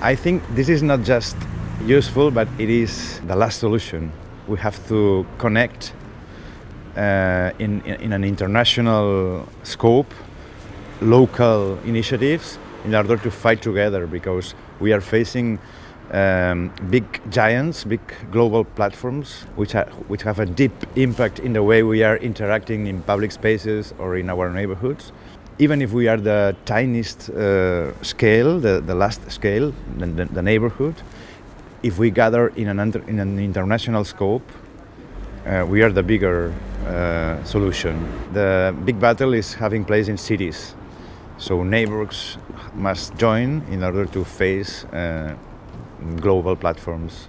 I think this is not just useful, but it is the last solution. We have to connect uh, in, in an international scope local initiatives in order to fight together because we are facing um, big giants, big global platforms, which, are, which have a deep impact in the way we are interacting in public spaces or in our neighborhoods. Even if we are the tiniest uh, scale, the, the last scale, the, the, the neighborhood, if we gather in an, in an international scope, uh, we are the bigger uh, solution. The big battle is having place in cities. So neighbors must join in order to face uh, global platforms.